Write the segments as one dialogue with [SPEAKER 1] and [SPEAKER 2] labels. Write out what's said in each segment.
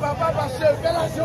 [SPEAKER 1] papa, papa, chef, là, je.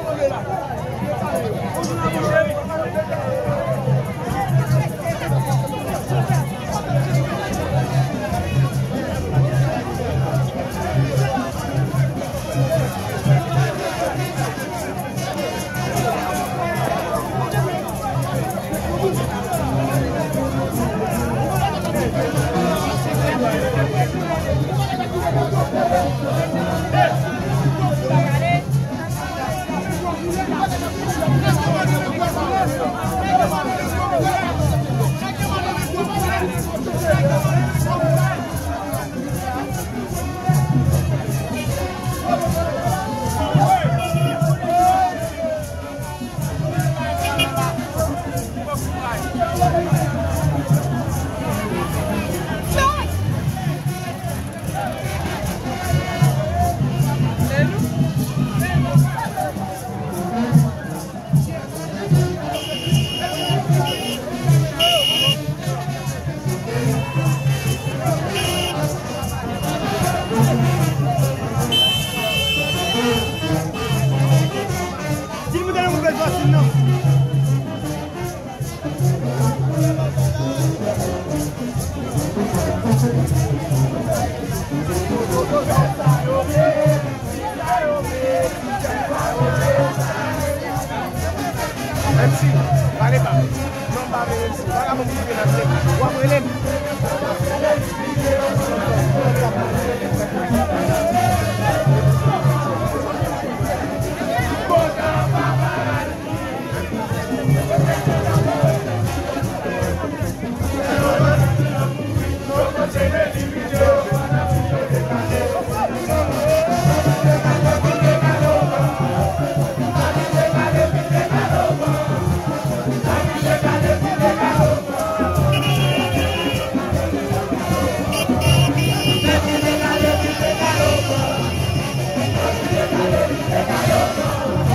[SPEAKER 1] やった!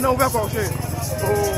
[SPEAKER 1] No vai acontecer. Oh.